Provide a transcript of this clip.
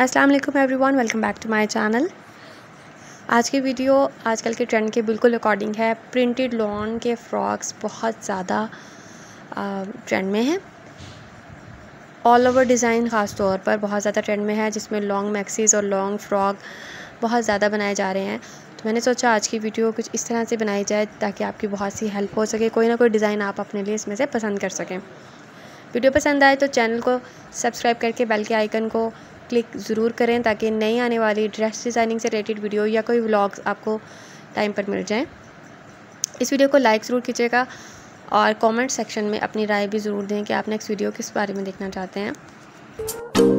अस्सलाम वालेकुम everyone welcome back to my channel आज की वीडियो आजकल के ट्रेंड के बिल्कुल अकॉर्डिंग है। प्रिंटेड लॉन के फ्रॉक्स बहुत ज़्यादा ट्रेंड में हैं। ऑल ओवर डिज़ाइन ख़ास तौर पर बहुत ज़्यादा ट्रेंड में है, जिसमें लॉन्ग मैक्सीज और लॉन्ग फ्रॉक बहुत ज़्यादा बनाए जा रहे हैं। तो मैंने सोचा आज की वीडियो कुछ इस तरह से बनाई जाए, ताकि आपकी बहुत सी हेल्प हो सके। कोई ना कोई डिज़ाइन आप अपने लिए इसमें से पसंद कर सकें। वीडियो पसंद आए तो चैनल को सब्सक्राइब करके बेल के आइकन को क्लिक ज़रूर करें ताकि नई आने वाली ड्रेस डिज़ाइनिंग से रिलेटेड वीडियो या कोई व्लॉग्स आपको टाइम पर मिल जाएँ। इस वीडियो को लाइक ज़रूर कीजिएगा और कमेंट सेक्शन में अपनी राय भी ज़रूर दें कि आप नेक्स्ट वीडियो किस बारे में देखना चाहते हैं।